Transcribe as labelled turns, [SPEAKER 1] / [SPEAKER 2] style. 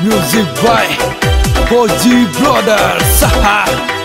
[SPEAKER 1] Music by Koji Brothers.